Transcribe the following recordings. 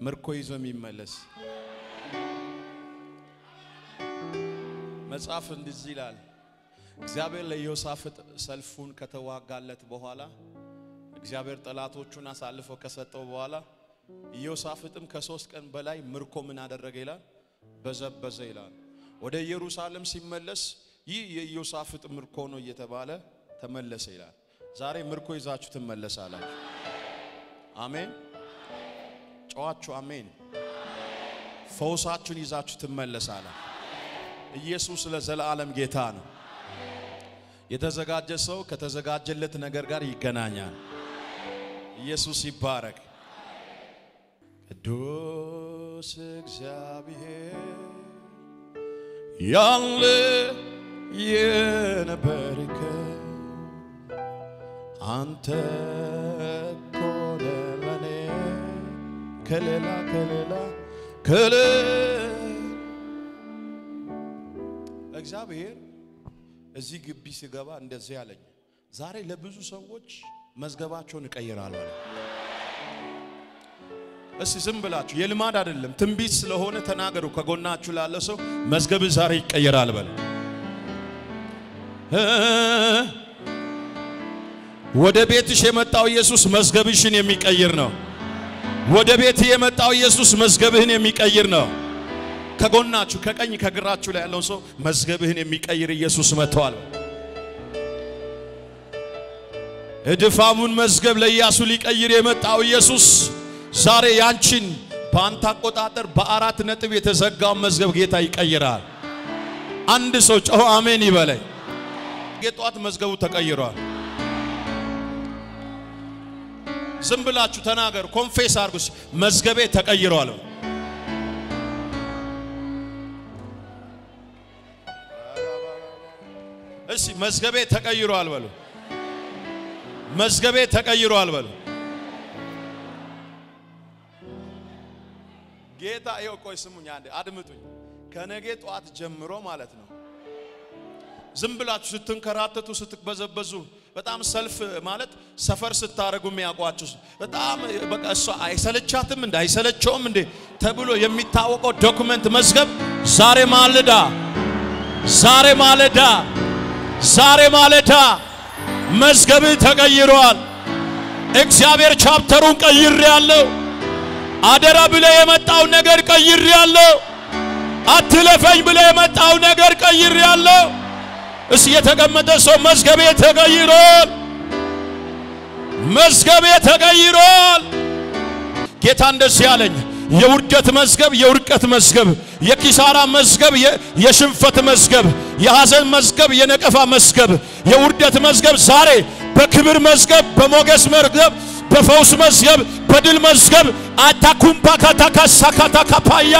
ምርኮ ይዞ የሚመለስ? መጽሐፍ እንደዚህ ይላል። እግዚአብሔር ለኢዮሳፍጥ ሰልፉን ከተዋጋለት በኋላ እግዚአብሔር ጠላቶቹን አሳልፎ ከሰጠው በኋላ ኢዮሳፍጥም ከሶስት ቀን በላይ ምርኮ ምን አደረገ ይላል? በዘበዘ ይላል። ወደ ኢየሩሳሌም ሲመለስ ይህ የኢዮሳፍጥ ምርኮ ነው እየተባለ ተመለሰ ይላል። ዛሬ ምርኮ ይዛችሁ ትመለሳላችሁ። አሜን። ጨዋችሁ አሜን። ፈውሳችሁን ይዛችሁ ትመለሳላችሁ። ኢየሱስ ለዘላለም ጌታ ነው። የተዘጋጀ ሰው ከተዘጋጀለት ነገር ጋር ይገናኛል። ኢየሱስ ይባረክ። ቅዱስ እግዚአብሔር ያለ የነበርከ አንተ ከሌላ ከሌላ ከሌ እግዚአብሔር እዚህ ግቢ ሲገባ እንደዚህ ያለኝ ዛሬ ለብዙ ሰዎች መዝገባቸውን እቀይራለሁ እስቲ ዝም ብላችሁ የልማድ አይደለም ትንቢት ስለሆነ ተናገሩ። ከጎናችሁ ላለ ሰው መዝገብ ዛሬ ይቀየራል በለ። ወደ ቤትሽ የመጣው ኢየሱስ መዝገብሽን የሚቀይር ነው። ወደ ቤት የመጣው ኢየሱስ መዝገብህን የሚቀይር ነው። ከጎናችሁ ከቀኝ ከግራችሁ ላይ ያለውን ሰው መዝገብህን የሚቀይር ኢየሱስ መጥቷል። እድፋሙን መዝገብ ለኢያሱ ሊቀይር የመጣው ኢየሱስ ዛሬ ያንቺን በአንተ አቆጣጠር በአራት ነጥብ የተዘጋውን መዝገብ ጌታ ይቀይራል። አንድ ሰው ጮሆ አሜን ይበለኝ። የጠዋት መዝገቡ ተቀይሯል። ዝም ብላችሁ ተናገሩ። ኮንፌስ አድርጉ። መዝገቤ ተቀይሯል። እሺ መዝገቤ ተቀይሯል በሉ። መዝገቤ ተቀይሯል በሉ። ጌታ ይኸው፣ ቆይ ስሙኝ አንዴ አድምጡኝ። ከነገ ጠዋት ጀምሮ ማለት ነው ዝም ብላችሁ ስትንከራተቱ ስትበዘበዙ በጣም ሰልፍ ማለት ሰፈር ስታረጉ የሚያውቋችሁ በጣም በቃ እሷ አይሰለቻትም እንደ አይሰለቸውም እንደ ተብሎ የሚታወቀው document መዝገብ ዛሬ ማለዳ ዛሬ ማለዳ ዛሬ ማለዳ መዝገብ ተቀይሯል። እግዚአብሔር chapter ኡን ቀይር ያለው አደራ ብለ የመጣው ነገር ቀይር ያለው አትለፈኝ ብለ የመጣው ነገር ቀይር ያለው እስ የተቀመጠ ሰው መዝገቤ ተቀይሯል። መዝገቤ ተቀይሯል። ጌታ እንደዚህ ያለኝ የውርደት መዝገብ፣ የውድቀት መዝገብ፣ የኪሳራ መዝገብ፣ የሽንፈት መዝገብ፣ የሐዘን መዝገብ፣ የነቀፋ መዝገብ፣ የውርደት መዝገብ ዛሬ በክብር መዝገብ፣ በሞገስ መዝገብ፣ በፈውስ መዝገብ፣ በድል መዝገብ ካፓያ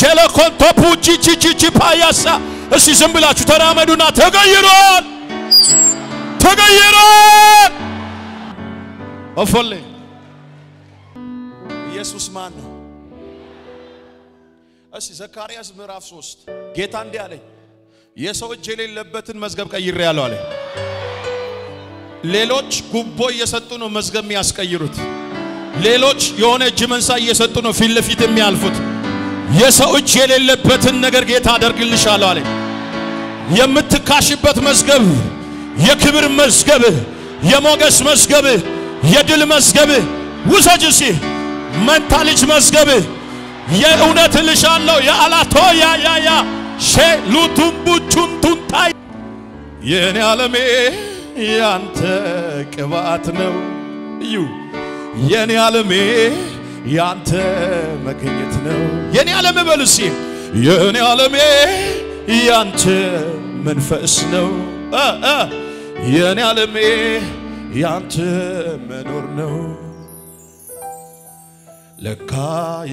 ቼለኮንቶፑ ቺቺቺቺ ፓያሳ እስቲ ዝም ብላችሁ ተራመዱና ተቀይሯል፣ ተቀይሯል። ኦፎሌ ኢየሱስ ማን ነው? እስቲ ዘካርያስ ምዕራፍ 3 ጌታ እንዲህ አለኝ፣ የሰው እጅ የሌለበትን መዝገብ ቀይሬያለሁ አለ። ሌሎች ጉቦ እየሰጡ ነው መዝገብ የሚያስቀይሩት። ሌሎች የሆነ እጅ መንሳ እየሰጡ ነው ፊት ለፊት የሚያልፉት። የሰው እጅ የሌለበትን ነገር ጌታ አደርግልሻለሁ አለ። የምትካሽበት መዝገብ፣ የክብር መዝገብ፣ የሞገስ መዝገብ፣ የድል መዝገብ ውሰጅ እስቲ መንታ ልጅ መዝገብ። የእውነት ልሻለሁ የአላቶ ያ ያ ያ ሼ ሉቱምቡቹን ቱንታይ የኔ ዓለሜ ያንተ ቅባት ነው። እዩ። የኔ ዓለሜ ያንተ መገኘት ነው። የኔ ዓለም በሉ እስቲ የኔ ዓለሜ ያንተ መንፈስ ነው። የኔ ዓለሜ ያንተ መኖር ነው። ለካ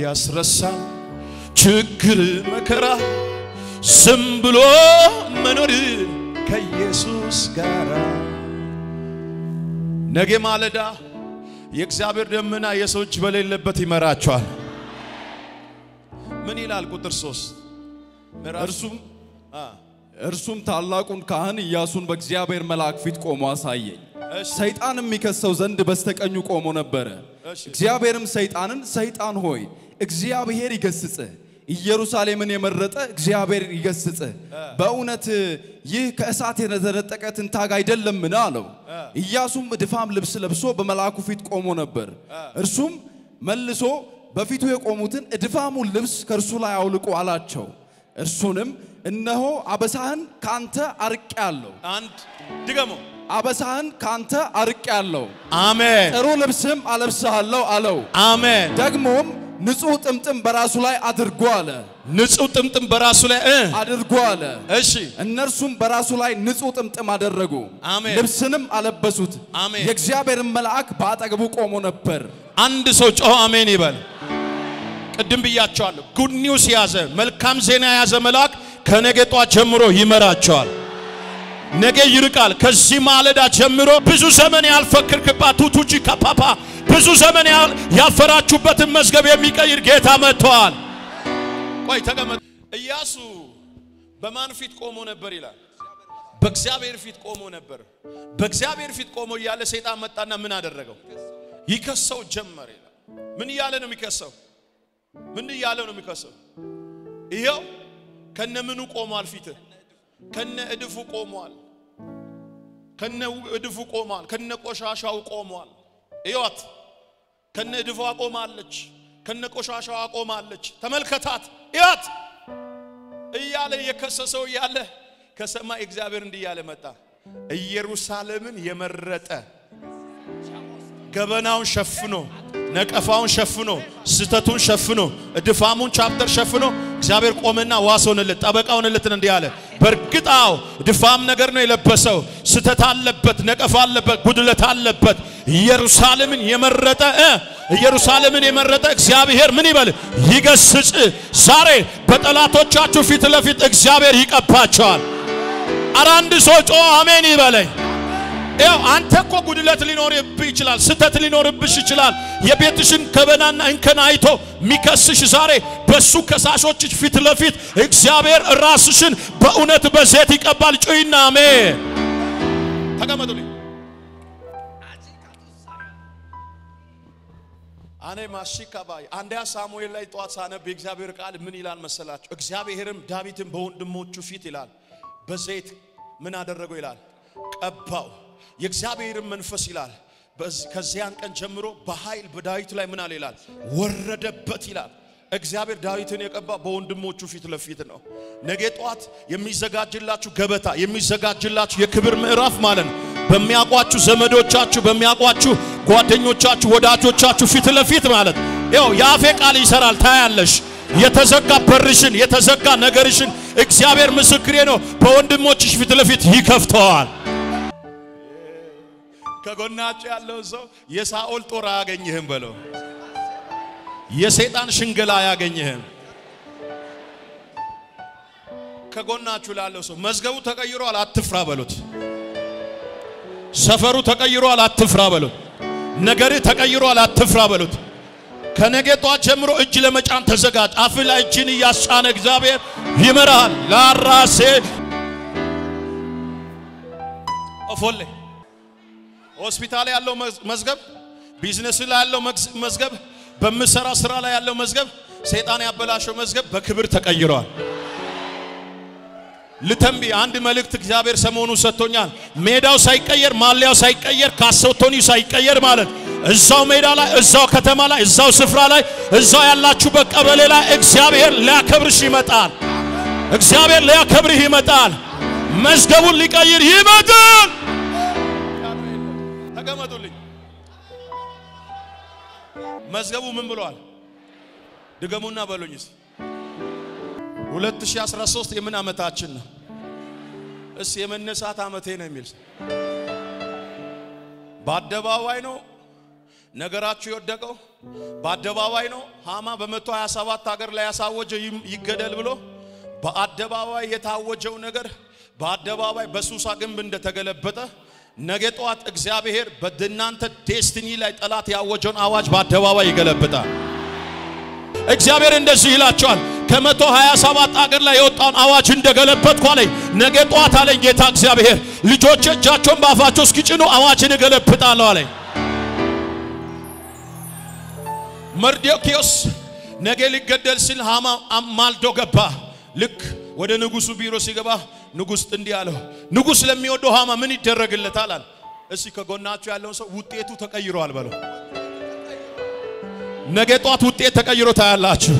ያስረሳል ችግር መከራ ዝም ብሎ መኖር ከኢየሱስ ጋር ነገ ማለዳ የእግዚአብሔር ደመና የሰው እጅ በሌለበት ይመራቸዋል። ምን ይላል ቁጥር ሶስት እርሱም እርሱም ታላቁን ካህን ኢያሱን በእግዚአብሔር መልአክ ፊት ቆሞ አሳየኝ። ሰይጣን የሚከሰው ዘንድ በስተቀኙ ቆሞ ነበረ። እግዚአብሔርም ሰይጣንን ሰይጣን ሆይ እግዚአብሔር ይገስጽህ፣ ኢየሩሳሌምን የመረጠ እግዚአብሔር ይገስጽህ። በእውነት ይህ ከእሳት የተነጠቀ ትንታግ አይደለምን? አለው። ኢያሱም ድፋም ልብስ ለብሶ በመልአኩ ፊት ቆሞ ነበር። እርሱም መልሶ በፊቱ የቆሙትን እድፋሙን ልብስ ከእርሱ ላይ አውልቁ አላቸው። እርሱንም እነሆ አበሳህን ካንተ አርቄአለሁ፣ አንድ ድገሞ አበሳህን ካንተ አርቄአለሁ፣ አሜን ጥሩ ልብስም አለብስሃለሁ አለው። አሜን። ደግሞም ንጹሕ ጥምጥም በራሱ ላይ አድርጎ አለ ንጹህ ጥምጥም በራሱ ላይ አድርጎ አለ። እሺ እነርሱም በራሱ ላይ ንጹሕ ጥምጥም አደረጉ፣ ልብስንም አለበሱት። አሜን። የእግዚአብሔርን መልአክ በአጠገቡ ቆሞ ነበር። አንድ ሰው ጮህ አሜን ይበል። ቅድም ብያቸዋለሁ። ጉድ ኒውስ የያዘ መልካም ዜና የያዘ መልአክ ከነገ ጧት ጀምሮ ይመራቸዋል። ነገ ይርቃል። ከዚህ ማለዳ ጀምሮ ብዙ ዘመን ያልፈክርክባት ቱቱጂ ከፓፓ ብዙ ዘመን ያል- ያልፈራችሁበትን መዝገብ የሚቀይር ጌታ መጥተዋል። ቆይ ተቀመጥ። ኢያሱ በማን ፊት ቆሞ ነበር ይላል? በእግዚአብሔር ፊት ቆሞ ነበር። በእግዚአብሔር ፊት ቆሞ እያለ ሰይጣን መጣና ምን አደረገው? ይከሰው ጀመር ይላል። ምን እያለ ነው የሚከሰው? ምን እያለ ነው የሚከሰው? ይኸው ከነ ምኑ ቆሟል? ፊትህ ከነ እድፉ ቆሟል። ከነ እድፉ ቆሟል። ከነ ቆሻሻው ቆሟል። እዩዋት፣ ከነ እድፏ ቆማለች። ከነ ቆሻሻዋ ቆማለች። ተመልከታት፣ እዩዋት እያለ የከሰሰው እያለ ከሰማይ እግዚአብሔር እንዲህ እያለ መጣ። ኢየሩሳሌምን የመረጠ ገበናውን ሸፍኖ ነቀፋውን ሸፍኖ ስተቱን ሸፍኖ እድፋሙን chapter ሸፍኖ እግዚአብሔር ቆመና ዋስ ሆነለት፣ ጠበቃ ሆነለትና እንዲህ አለ። በእርግጥ አዎ እድፋም ነገር ነው የለበሰው፣ ስተት አለበት፣ ነቀፋ አለበት፣ ጉድለት አለበት። ኢየሩሳሌምን የመረጠ ኢየሩሳሌምን የመረጠ እግዚአብሔር ምን ይበል ይገስጽ። ዛሬ በጠላቶቻችሁ ፊት ለፊት እግዚአብሔር ይቀባቸዋል። አረ አንድ ሰው ጮ አሜን ይበለኝ። ያው አንተ እኮ ጉድለት ሊኖርብህ ይችላል፣ ስተት ሊኖርብሽ ይችላል። የቤትሽን ገበናና እንከን አይቶ ሚከስሽ ዛሬ በሱ ከሳሾች ፊት ለፊት እግዚአብሔር ራስሽን በእውነት በዘይት ይቀባል። ጩኺና አሜን። ተቀመጡልኝ። አኔ ማሺካ ባይ አንደኛ ሳሙኤል ላይ ጠዋት ሳነብ የእግዚአብሔር ቃል ምን ይላል መሰላችሁ? እግዚአብሔርም ዳዊትን በወንድሞቹ ፊት ይላል በዘይት ምን አደረገው ይላል ቀባው። የእግዚአብሔርም መንፈስ ይላል ከዚያን ቀን ጀምሮ በኃይል በዳዊት ላይ አለ ይላል ወረደበት ይላል። እግዚአብሔር ዳዊትን የቀባ በወንድሞቹ ፊት ለፊት ነው። ነገ ጠዋት የሚዘጋጅላችሁ ገበታ የሚዘጋጅላችሁ የክብር ምዕራፍ ማለት ነው። በሚያውቋችሁ ዘመዶቻችሁ፣ በሚያውቋችሁ ጓደኞቻችሁ፣ ወዳጆቻችሁ ፊት ለፊት ማለት ያው የአፌ ቃል ይሰራል። ታያለሽ የተዘጋ በርሽን የተዘጋ ነገርሽን እግዚአብሔር ምስክሬ ነው፣ በወንድሞችሽ ፊት ለፊት ይከፍተዋል። ከጎናቸው ያለው ሰው የሳኦል ጦር አያገኝህም በለው። የሰይጣን ሽንገላ አያገኝህም። ከጎናችሁ ላለው ሰው መዝገቡ ተቀይሯል፣ አትፍራ በሉት። ሰፈሩ ተቀይሯል፣ አትፍራ በሉት። ነገርህ ተቀይሯል፣ አትፍራ በሉት። ከነገ ጧት ጀምሮ እጅ ለመጫን ተዘጋጅ። አፍ ላይ እጅን እያስጫነ እግዚአብሔር ይመራሃል። ላራሴ ኦፎሌ ሆስፒታል ያለው መዝ- መዝገብ፣ ቢዝነስ ላይ ያለው መዝገብ፣ በምሰራ ስራ ላይ ያለው መዝገብ፣ ሰይጣን ያበላሸው መዝገብ በክብር ተቀይሯል። ልተንቢ አንድ መልእክት እግዚአብሔር ሰሞኑ ሰጥቶኛል። ሜዳው ሳይቀየር ማሊያው ሳይቀየር ካሰውቶኒው ሳይቀየር ማለት እዛው ሜዳ ላይ እዛው ከተማ ላይ እዛው ስፍራ ላይ እዛው ያላችሁበት ቀበሌ ላይ እግዚአብሔር ሊያከብርሽ ይመጣል። እግዚአብሔር ሊያከብርህ ይመጣል። መዝገቡን ሊቀይር ይመጣል። ተቀመጡልኝ። መዝገቡ ምን ብሏል? ድገሙና በሉኝስ 2013 የምን ዓመታችን ነው? እስ የመነሳት ዓመቴ ነው የሚል በአደባባይ ነው ነገራችሁ የወደቀው በአደባባይ ነው። ሃማ በመቶ 27 ሀገር ላይ ያሳወጀ ይገደል ብሎ በአደባባይ የታወጀው ነገር በአደባባይ በሱሳ ግንብ እንደተገለበጠ ነገ ጠዋት እግዚአብሔር በእናንተ ዴስቲኒ ላይ ጠላት ያወጀውን አዋጅ በአደባባይ ይገለብጣል። እግዚአብሔር እንደዚህ ይላቸዋል። ከመቶ ሀያ ሰባት አገር ላይ የወጣውን አዋጅ እንደገለበጥኩ አለኝ። ነገ ጠዋት አለኝ ጌታ እግዚአብሔር ልጆች እጃቸውን በአፋቸው እስኪጭኑ አዋጅን እገለብጣለሁ አለኝ። መርዶክዮስ ነገ ሊገደል ሲል ሃማ ማልዶ ገባ። ልክ ወደ ንጉሱ ቢሮ ሲገባ ንጉስ እንዲህ አለው፣ ንጉስ ለሚወደው ሃማ ምን ይደረግለታል አለ። እስቲ ከጎናችሁ ያለውን ሰው ውጤቱ ተቀይሯል በለው። ነገ ጧት ውጤት ተቀይሮ ታያላችሁ።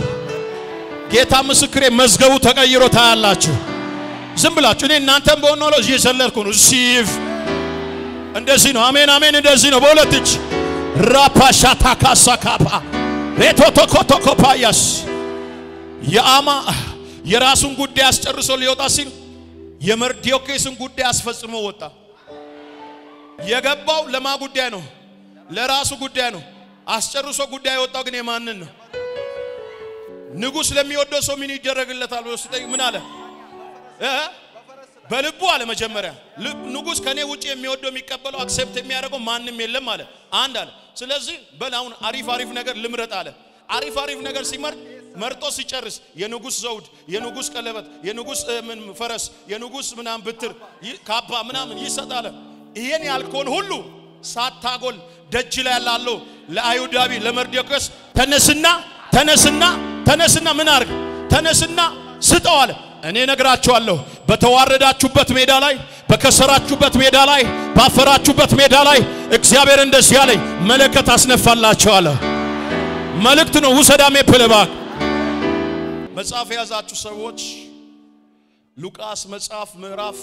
ጌታ ምስክሬ መዝገቡ ተቀይሮ ታያላችሁ። ዝም ብላችሁ እኔ እናንተም በሆነ ነው እየዘለልኩ ነው። ሲቭ እንደዚህ ነው። አሜን አሜን። እንደዚህ ነው። በሁለት እጅ ራፓሻታ ካሳ ካፓ ሬቶቶኮቶኮፓያስ የአማ የራሱን ጉዳይ አስጨርሶ ሊወጣ ሲል የመርዶክዮስን ጉዳይ አስፈጽሞ ወጣ። የገባው ለማን ጉዳይ ነው? ለራሱ ጉዳይ ነው። አስጨርሶ ጉዳይ የወጣው ግን የማንን ነው? ንጉሥ ለሚወደው ሰው ምን ይደረግለታል ብሎ ሲጠይቅ ምን አለ በልቡ አለ መጀመሪያ ንጉሥ ከኔ ውጭ የሚወደው የሚቀበለው accept የሚያደርገው ማንም የለም አለ። አንድ አለ። ስለዚህ በል አሁን አሪፍ አሪፍ ነገር ልምረጥ አለ። አሪፍ አሪፍ ነገር ሲመርጥ መርጦ ሲጨርስ የንጉሥ ዘውድ፣ የንጉሥ ቀለበት፣ የንጉሥ ምን ፈረስ፣ የንጉሥ ምናምን ብትር፣ ካባ ምናምን ይሰጣል። ይሄን ያልከውን ሁሉ ሳታጎል ደጅ ላይ ያላለው ለአይሁዳዊ ለመርዶክዮስ ተነስና ተነስና ተነስና ምን አርግ ተነስና ስጠው እኔ ነግራችኋለሁ፣ በተዋረዳችሁበት ሜዳ ላይ፣ በከሰራችሁበት ሜዳ ላይ፣ ባፈራችሁበት ሜዳ ላይ እግዚአብሔር እንደዚህ ያለኝ መለከት አስነፋላችኋለሁ። መልእክት ነው። ውሰዳሜ ፕልባክ መጽሐፍ የያዛችሁ ሰዎች ሉቃስ መጽሐፍ ምዕራፍ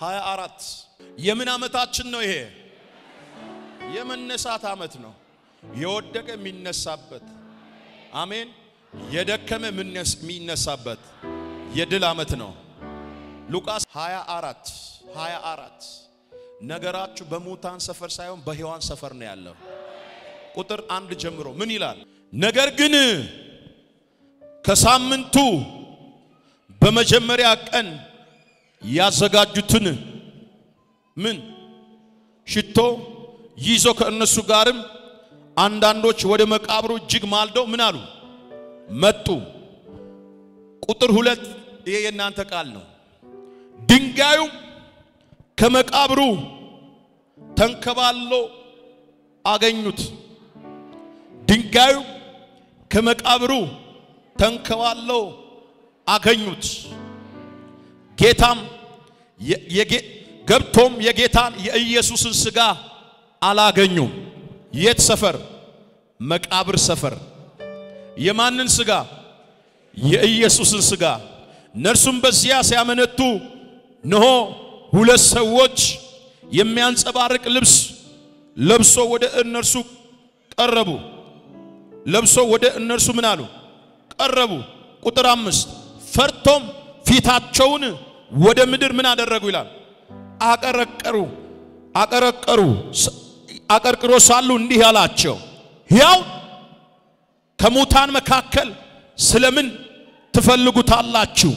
24 የምን ዓመታችን ነው ይሄ? የመነሳት ዓመት ነው። የወደቀ የሚነሳበት አሜን። የደከመ የሚነሳበት የድል ዓመት ነው። ሉቃስ 24 24 ነገራችሁ በሙታን ሰፈር ሳይሆን በሕያዋን ሰፈር ነው ያለው። ቁጥር አንድ ጀምሮ ምን ይላል? ነገር ግን ከሳምንቱ በመጀመሪያ ቀን ያዘጋጁትን ምን ሽቶ ይዞ ከእነሱ ጋርም አንዳንዶች ወደ መቃብሩ እጅግ ማልደው ምን አሉ መጡ። ቁጥር ሁለት ይሄ የእናንተ ቃል ነው። ድንጋዩም ከመቃብሩ ተንከባሎ አገኙት። ድንጋዩ ከመቃብሩ ተንከባሎ አገኙት። ጌታም ገብቶም የጌታን የኢየሱስን ሥጋ አላገኙም። የት ሰፈር? መቃብር ሰፈር። የማንን ሥጋ? የኢየሱስን ሥጋ። እነርሱም በዚያ ሲያመነቱ እነሆ ሁለት ሰዎች የሚያንጸባርቅ ልብስ ለብሶ ወደ እነርሱ ቀረቡ። ለብሶ ወደ እነርሱ ምን አሉ? ቀረቡ። ቁጥር አምስት ፈርቶም ፊታቸውን ወደ ምድር ምን አደረጉ ይላል? አቀረቀሩ አቀረቀሩ አቀርቅሮ ሳሉ እንዲህ አላቸው፣ ሕያው ከሙታን መካከል ስለምን ትፈልጉታላችሁ?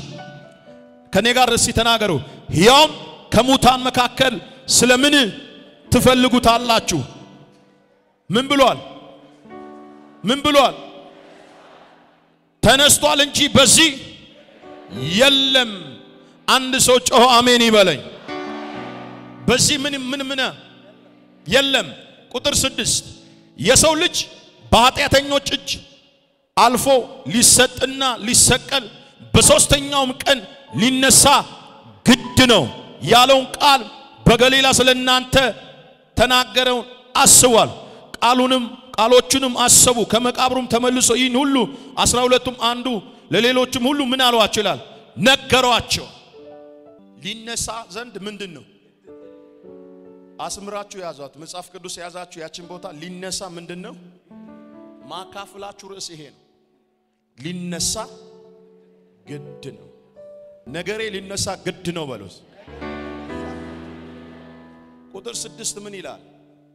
ከኔ ጋር እስቲ ተናገሩ። ሕያውም ከሙታን መካከል ስለምን ትፈልጉታላችሁ? ምን ብሏል? ምን ብሏል? ተነስቷል እንጂ በዚህ የለም። አንድ ሰው ጮሆ አሜን ይበለኝ። በዚህ ምን ምን ምን የለም። ቁጥር ስድስት የሰው ልጅ በኃጢአተኞች እጅ አልፎ ሊሰጥና ሊሰቀል በሦስተኛውም ቀን ሊነሳ ግድ ነው ያለውን ቃል በገሊላ ስለ እናንተ ተናገረውን አስቧል። ቃሉንም ቃሎቹንም አሰቡ። ከመቃብሩም ተመልሶ ይህን ሁሉ አስራ ሁለቱም አንዱ ለሌሎችም ሁሉ ምን አሏቸው ይላል ነገሯቸው። ሊነሳ ዘንድ ምንድን ነው አስምራችሁ ያዟት። መጽሐፍ ቅዱስ የያዛችሁ ያችን ቦታ ሊነሳ ምንድን ነው ማካፍላችሁ ርዕስ ይሄ ነው። ሊነሳ ግድ ነው። ነገሬ ሊነሳ ግድ ነው በሉት። ቁጥር ስድስት ምን ይላል?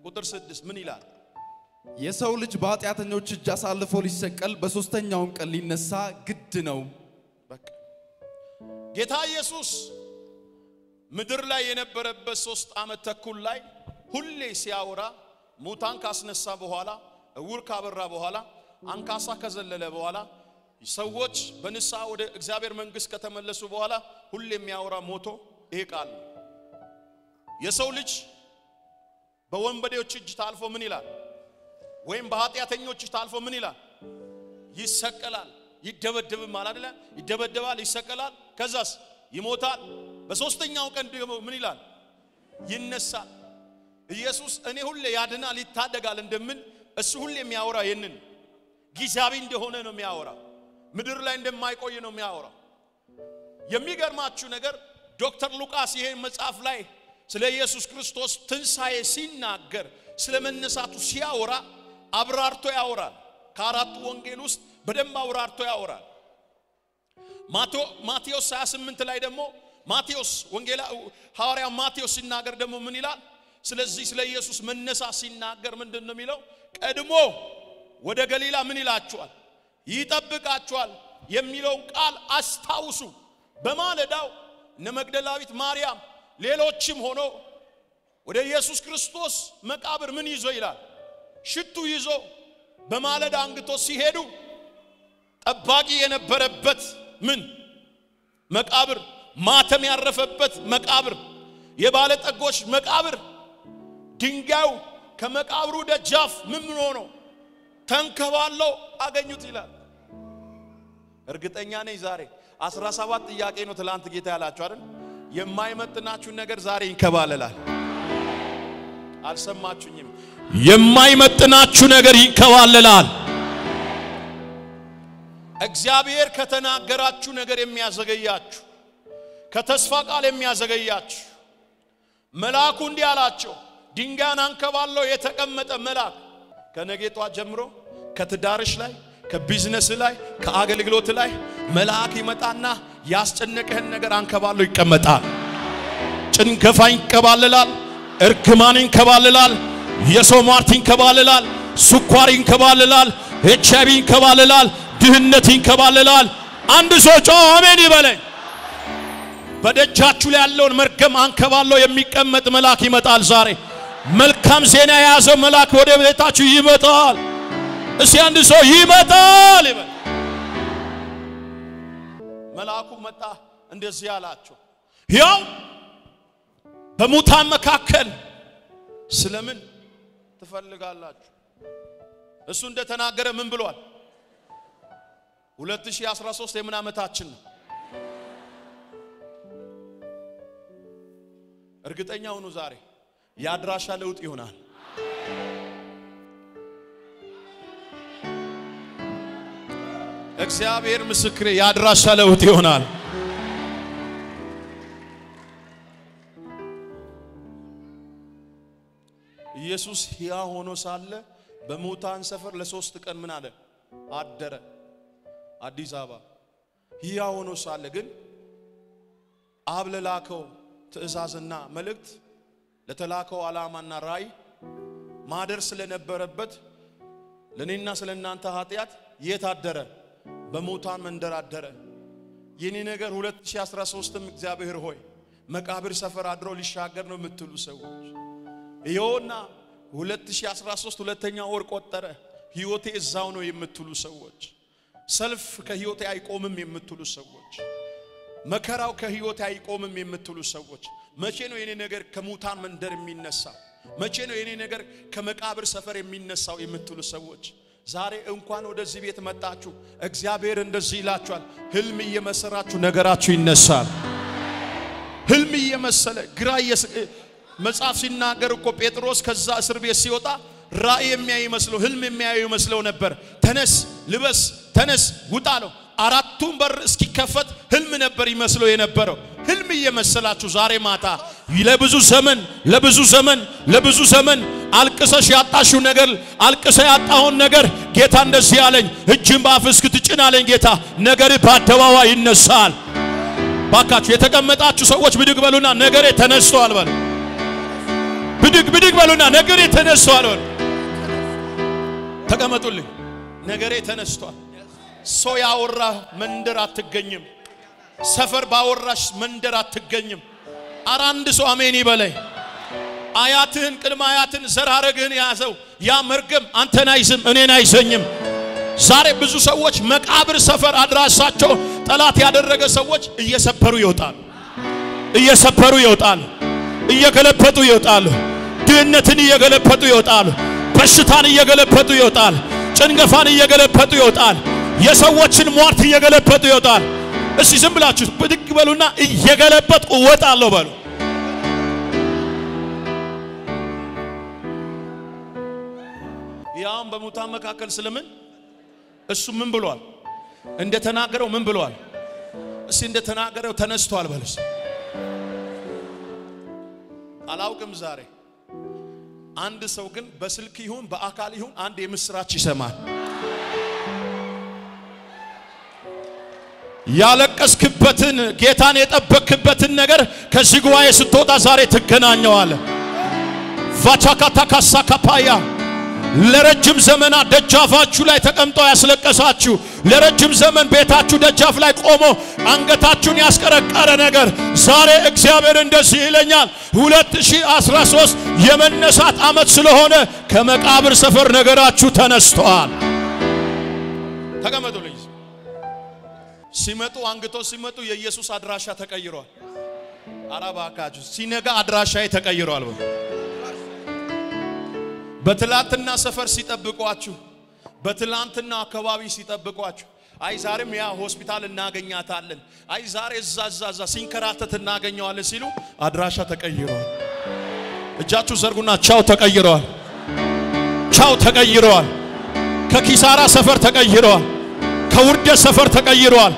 ቁጥር ስድስት ምን ይላል? የሰው ልጅ በኃጢአተኞች እጅ አሳልፎ ሊሰቀል በሦስተኛውም ቀን ሊነሳ ግድ ነው። በቃ ጌታ ኢየሱስ ምድር ላይ የነበረበት ሶስት ዓመት ተኩል ላይ ሁሌ ሲያወራ ሙታን ካስነሳ በኋላ እውር ካበራ በኋላ አንካሳ ከዘለለ በኋላ ሰዎች በንስሐ ወደ እግዚአብሔር መንግሥት ከተመለሱ በኋላ ሁሌ የሚያወራ ሞቶ ይሄ ቃል የሰው ልጅ በወንበዴዎች እጅ ታልፎ ምን ይላል? ወይም በኃጢአተኞች ታልፎ ምን ይላል? ይሰቀላል። ይደበደብም አለ አይደለ? ይደበደባል፣ ይሰቀላል፣ ከዛስ ይሞታል። በሶስተኛው ቀን ደግሞ ምን ይላል? ይነሳል። ኢየሱስ እኔ ሁሌ ያድናል፣ ይታደጋል እንደምን እሱ ሁሌ የሚያወራ ይህንን ጊዜያዊ እንደሆነ ነው የሚያወራ። ምድር ላይ እንደማይቆይ ነው የሚያወራ። የሚገርማችሁ ነገር ዶክተር ሉቃስ ይሄን መጽሐፍ ላይ ስለ ኢየሱስ ክርስቶስ ትንሣኤ ሲናገር ስለ መነሳቱ ሲያወራ አብራርቶ ያወራል። ከአራቱ ወንጌል ውስጥ በደንብ አብራርቶ ያወራል። ማቴዎስ 28 ላይ ደግሞ ማቴዎስ ወንጌላ ሐዋርያ ማቴዎስ ሲናገር ደግሞ ምን ይላል? ስለዚህ ስለ ኢየሱስ መነሳት ሲናገር ምንድን ነው የሚለው? ቀድሞ ወደ ገሊላ ምን ይላችኋል? ይጠብቃችኋል የሚለውን ቃል አስታውሱ። በማለዳው እነ መግደላዊት ማርያም ሌሎችም ሆኖ ወደ ኢየሱስ ክርስቶስ መቃብር ምን ይዞ ይላል? ሽቱ ይዞ በማለዳ አንግቶ ሲሄዱ ጠባቂ የነበረበት ምን መቃብር፣ ማተም ያረፈበት መቃብር፣ የባለጠጎች መቃብር፣ ድንጋዩ ከመቃብሩ ደጃፍ ምን ምን ሆኖ ተንከባለው አገኙት ይላል። እርግጠኛ ነኝ ዛሬ 17 ጥያቄ ነው ትላንት ጌታ ያላችሁ አይደል? የማይመጥናችሁን ነገር ዛሬ ይንከባለላል። አልሰማችሁኝም? የማይመጥናችሁ ነገር ይንከባለላል። እግዚአብሔር ከተናገራችሁ ነገር የሚያዘገያችሁ ከተስፋ ቃል የሚያዘገያችሁ መልአኩ እንዲህ አላቸው። ድንጋይን አንከባለው የተቀመጠ መልአክ ከነገ ጧት ጀምሮ ከትዳርሽ ላይ ከቢዝነስ ላይ ከአገልግሎት ላይ መልአክ ይመጣና ያስጨነቀህን ነገር አንከባሎ ይቀመጣል። ጭንገፋ ይንከባልላል፣ እርግማን ይንከባልላል፣ የሰው ሟርት ይንከባልላል፣ ስኳር ይንከባልላል፣ ኤች አይ ቪ ይንከባልላል፣ ድህነት ይንከባልላል። አንድ ሰው ጮ አሜን ይበለኝ። በደጃችሁ ላይ ያለውን መርገም አንከባሎ የሚቀመጥ መልአክ ይመጣል ዛሬ። መልካም ዜና የያዘው መልአክ ወደ ቤታችሁ ይመጣል። እስቲ አንድ ሰው ይመጣል ይበል። መልአኩ መጣ፣ እንደዚህ አላቸው፣ ያው በሙታን መካከል ስለምን ትፈልጋላችሁ? እሱ እንደተናገረ ምን ብሏል? 2013 የምን ዓመታችን ነው? እርግጠኛ ሁኑ ዛሬ የአድራሻ ለውጥ ይሆናል። እግዚአብሔር ምስክሬ የአድራሻ ለውጥ ይሆናል። ኢየሱስ ሕያው ሆኖ ሳለ በሙታን ሰፈር ለሶስት ቀን ምን አለ አደረ። አዲስ አበባ ሕያው ሆኖ ሳለ ግን አብ ለላከው ትእዛዝና መልእክት ለተላከው ዓላማና ራእይ ማደር ስለነበረበት ለእኔና ስለ እናንተ ኃጢአት የት አደረ? በሙታን መንደር አደረ። የኔ ነገር 2013ም እግዚአብሔር ሆይ መቃብር ሰፈር አድሮ ሊሻገር ነው የምትሉ ሰዎች ይኸውና 2013 ሁለተኛ ወር ቆጠረ፣ ህይወቴ እዛው ነው የምትሉ ሰዎች፣ ሰልፍ ከህይወቴ አይቆምም የምትሉ ሰዎች፣ መከራው ከህይወቴ አይቆምም የምትሉ ሰዎች፣ መቼ ነው የኔ ነገር ከሙታን መንደር የሚነሳው? መቼ ነው የኔ ነገር ከመቃብር ሰፈር የሚነሳው የምትሉ ሰዎች ዛሬ እንኳን ወደዚህ ቤት መጣችሁ። እግዚአብሔር እንደዚህ ይላችኋል፣ ህልም እየመሰራችሁ ነገራችሁ ይነሳል። ህልም እየመሰለ ግራ መጽሐፍ ሲናገር እኮ ጴጥሮስ ከዛ እስር ቤት ሲወጣ ራእይ የሚያይ መስለው ህልም የሚያዩ መስለው ነበር። ተነስ፣ ልበስ፣ ተነስ፣ ውጣ አለው። አራቱም በር እስኪከፈት ህልም ነበር ይመስለው የነበረው። ህልም እየመሰላችሁ ዛሬ ማታ ለብዙ ዘመን ለብዙ ዘመን ለብዙ ዘመን አልቅሰሽ ያጣሽው ነገር አልቅሰ ያጣውን ነገር ጌታ እንደዚህ አለኝ፣ እጅን በአፍ እስክትጭን አለኝ ጌታ። ነገር በአደባባይ ይነሳል። ባካችሁ የተቀመጣችሁ ሰዎች ብድግ በሉና ነገሬ ተነስቷል በሉ። ብድግ ብድግ በሉና ነገሬ ተነስቷል በሉ። ተቀመጡልኝ። ነገሬ ተነስቷል። ሰው ያወራ መንደር አትገኝም። ሰፈር ባወራሽ መንደር አትገኝም። አረ አንድ ሰው አሜን ይበለኝ። አያትህን ቅድመ አያትን ዘር ሐረግህን የያዘው ያ መርገም አንተን አይዝም፣ እኔን አይዘኝም። ዛሬ ብዙ ሰዎች መቃብር ሰፈር አድራሻቸው ጠላት ያደረገ ሰዎች እየሰበሩ ይወጣሉ፣ እየሰበሩ ይወጣሉ፣ እየገለበጡ ይወጣሉ። ድህነትን እየገለበጡ ይወጣሉ። በሽታን እየገለበጡ ይወጣል። ጭንገፋን እየገለበጡ ይወጣል። የሰዎችን ሟርት እየገለበጡ ይወጣል። እስቲ ዝም ብላችሁ ብድግ በሉና እየገለበጡ እወጣለሁ በሉ። ያውም በሙታን መካከል ስለምን እሱ ምን ብሏል? እንደተናገረው ምን ብሏል? እስቲ እንደተናገረው ተነስቷል በሉስ። አላውቅም ዛሬ አንድ ሰው ግን በስልክ ይሁን በአካል ይሁን አንድ የምስራች ይሰማል። ያለቀስክበትን ጌታን የጠበክበትን ነገር ከዚህ ጉባኤ ስትወጣ ዛሬ ትገናኘዋለህ። ቫቻካታ ካሳ ካፓያ ለረጅም ዘመናት ደጃፋችሁ ላይ ተቀምጦ ያስለቀሳችሁ ለረጅም ዘመን ቤታችሁ ደጃፍ ላይ ቆሞ አንገታችሁን ያስቀረቀረ ነገር ዛሬ እግዚአብሔር እንደዚህ ይለኛል፣ 2013 የመነሳት ዓመት ስለሆነ ከመቃብር ሰፈር ነገራችሁ ተነስተዋል። ተቀመጡልኝ። ሲመጡ አንግቶ ሲመጡ የኢየሱስ አድራሻ ተቀይሯል። አራባካችሁ ሲነጋ አድራሻዬ ተቀይሯል። በትላንትና ሰፈር ሲጠብቋችሁ፣ በትላንትና አካባቢ ሲጠብቋችሁ፣ አይ ዛሬም ያ ሆስፒታል እናገኛታለን፣ አይ ዛሬ እዛ እዛ እዛ ሲንከራተት እናገኘዋለን ሲሉ አድራሻ ተቀይረዋል። እጃችሁ ዘርጉና ቻው ተቀይረዋል። ቻው ተቀይረዋል። ከኪሳራ ሰፈር ተቀይረዋል። ከውርደት ሰፈር ተቀይረዋል።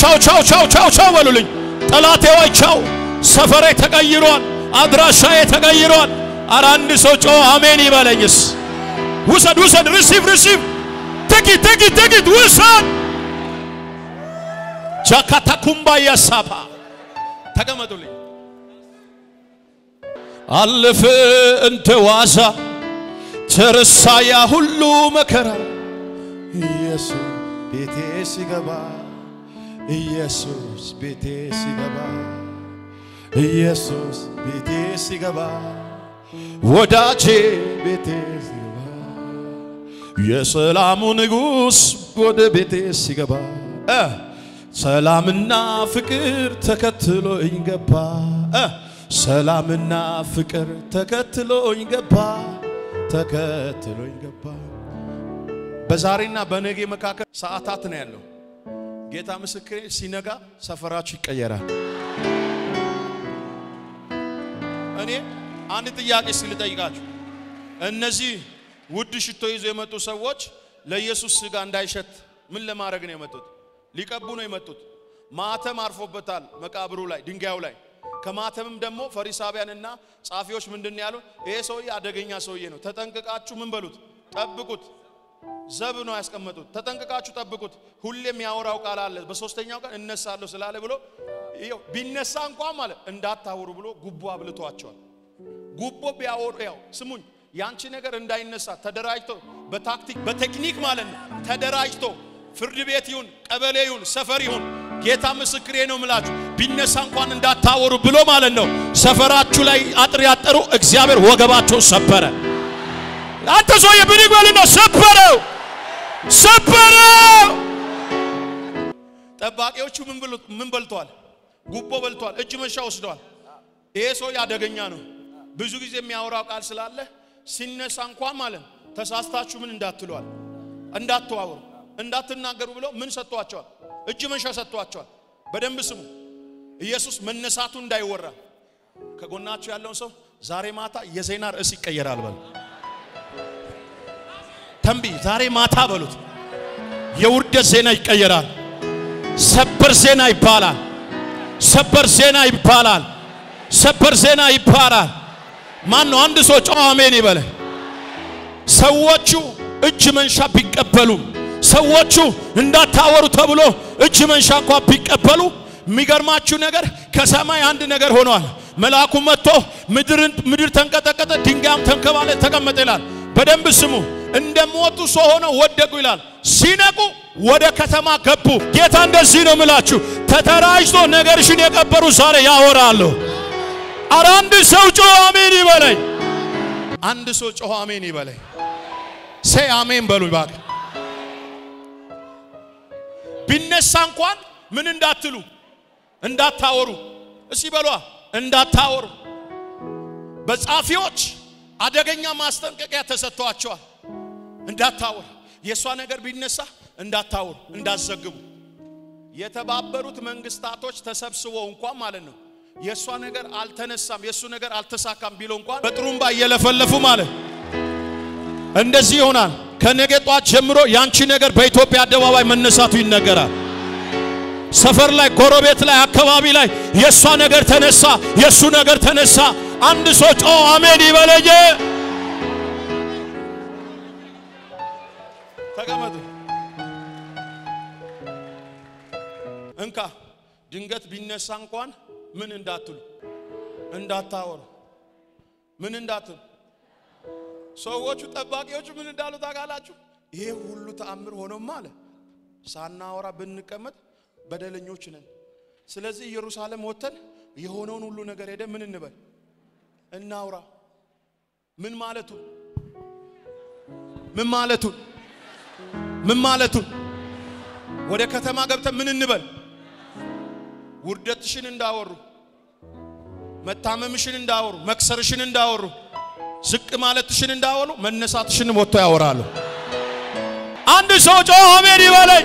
ቻው ቻው ቻው ቻው ቻው በሉልኝ። ጠላቴ ወይ ቻው። ሰፈሬ ተቀይሯል። አድራሻዬ ተቀይሯል። አረ አንድ ሰው ጮ አሜን ይበለኝስ። ውሰድ ውሰድ፣ receive receive፣ take it take it take it፣ ውሰድ። ጃካታ ኩምባ ያሳፓ ተቀመጡልኝ። አለፈ እንደ ዋዛ ተረሳ ያ ሁሉ መከራ ኢየሱስ ቤቴ ሲገባ ኢየሱስ ቤቴ ሲገባ ኢየሱስ ቤቴ ሲገባ ወዳጄ ቤቴ ሲገባ የሰላሙ ንጉሥ ወደ ቤቴ ሲገባ ሰላምና ፍቅር ተከትሎኝ ገባ ሰላምና ፍቅር ተከትሎኝ ገባ ተከትሎኝ ገባ። በዛሬና በነጌ መካከል ሰዓታት ነው ያለው። ጌታ ምስክሬ፣ ሲነጋ ሰፈራችሁ ይቀየራል። እኔ አንድ ጥያቄ ሲል ጠይቃችሁ፣ እነዚህ ውድ ሽቶ ይዞ የመጡ ሰዎች ለኢየሱስ ሥጋ እንዳይሸት ምን ለማድረግ ነው የመጡት? ሊቀቡ ነው የመጡት። ማተም አርፎበታል መቃብሩ ላይ ድንጋዩ ላይ። ከማተምም ደግሞ ፈሪሳውያንና ጻፊዎች ምንድን ያሉ ይሄ ሰውዬ አደገኛ ሰውዬ ነው፣ ተጠንቅቃችሁ ምን በሉት ጠብቁት። ዘብ ነው ያስቀመጡት። ተጠንቅቃችሁ ጠብቁት። ሁሌም ያወራው ቃል አለ። በሶስተኛው ቀን እነሳለሁ ስላለ ብሎ ቢነሳ እንኳን ማለት እንዳታወሩ ብሎ ጉቦ አብልቷቸዋል። ጉቦ ቢያወሩ ያው ስሙኝ፣ ያንቺ ነገር እንዳይነሳ ተደራጅቶ በታክቲክ በቴክኒክ ማለት ነው ተደራጅቶ ፍርድ ቤት ይሁን ቀበሌ ይሁን ሰፈር ይሁን ጌታ ምስክሬ ነው ምላችሁ ቢነሳ እንኳን እንዳታወሩ ብሎ ማለት ነው። ሰፈራችሁ ላይ አጥር ያጠሩ እግዚአብሔር ወገባቸው ሰበረ። አንተ ሰውዬ ብድግ በልና ሰበረው፣ ሰበረው። ጠባቂዎቹ ምን በልተዋል? ጉቦ በልተዋል። እጅ መንሻ ወስደዋል። ይሄ ሰውዬ አደገኛ ነው። ብዙ ጊዜ የሚያወራው ቃል ስላለ ሲነሳ እንኳን ማለት ተሳስታችሁ ምን እንዳትሏል፣ እንዳትዋወሩ፣ እንዳትናገሩ ብለው ምን ሰጥቷቸዋል? እጅ መንሻ ሰጥቷቸዋል። በደንብ ስሙ። ኢየሱስ መነሳቱ እንዳይወራ ከጎናችሁ ያለውን ሰው ዛሬ ማታ የዜና ርዕስ ይቀየራል በሉ። ተንቢ ዛሬ ማታ በሉት የውርደት ዜና ይቀየራል። ሰበር ዜና ይባላል። ሰበር ዜና ይባላል። ሰበር ዜና ይባላል። ማን ነው? አንድ ሰው ጮህ አሜን ይበለ። ሰዎቹ እጅ መንሻ ቢቀበሉ ሰዎቹ እንዳታወሩ ተብሎ እጅ መንሻ እንኳን ቢቀበሉ የሚገርማችሁ ነገር ከሰማይ አንድ ነገር ሆኗል። መልአኩ መጥቶ ምድር ተንቀጠቀጠ፣ ድንጋይም ተንከባለ ተቀመጠ ይላል። በደንብ ስሙ። እንደ ሞቱ ሰው ሆነው ወደቁ ይላል። ሲነቁ ወደ ከተማ ገቡ። ጌታ እንደዚህ ነው ምላችሁ፣ ተተራጅቶ ነገርሽን የቀበሩ ዛሬ ያወራሉ። አረ ሰው ጮህ አንድ ሰው ጮህ አሜን ይበለኝ። ሴ አሜን በሉ እባክህ። ቢነሳ እንኳን ምን እንዳትሉ እንዳታወሩ። እስኪ በሏ እንዳታወሩ። በጻፊዎች አደገኛ ማስጠንቀቂያ ተሰጥቷቸዋል። እንዳታወሩ። የእሷ ነገር ቢነሳ እንዳታወሩ፣ እንዳዘግቡ። የተባበሩት መንግስታቶች ተሰብስበው እንኳን ማለት ነው የእሷ ነገር አልተነሳም፣ የእሱ ነገር አልተሳካም ቢለው እንኳን በጥሩምባ እየለፈለፉ ማለት እንደዚህ ይሆናል። ከነገ ጧት ጀምሮ ያንቺ ነገር በኢትዮጵያ አደባባይ መነሳቱ ይነገራል። ሰፈር ላይ፣ ጎረቤት ላይ፣ አካባቢ ላይ የእሷ ነገር ተነሳ፣ የእሱ ነገር ተነሳ። አንድ ሰው ጮ አሜን ይበለየ። ተቀመጡ። እንካ ድንገት ቢነሳ እንኳን ምን እንዳትሉ እንዳታወሩ፣ ምን እንዳትሉ። ሰዎቹ ጠባቂዎቹ ምን እንዳሉ ታውቃላችሁ? ይሄ ሁሉ ተአምር ሆኖም አለ ሳናወራ ብንቀመጥ በደለኞች ነን። ስለዚህ ኢየሩሳሌም ወጥተን የሆነውን ሁሉ ነገር ሄደ ምን እንበል እናውራ። ምን ማለቱ ምን ማለቱ ምን ማለቱ ወደ ከተማ ገብተን ምን እንበል ውርደትሽን እንዳወሩ፣ መታመምሽን እንዳወሩ፣ መክሰርሽን እንዳወሩ፣ ዝቅ ማለትሽን እንዳወሩ፣ መነሳትሽን ወጥቶ ያወራሉ። አንድ ሰው ጮ አሜን ይበለኝ።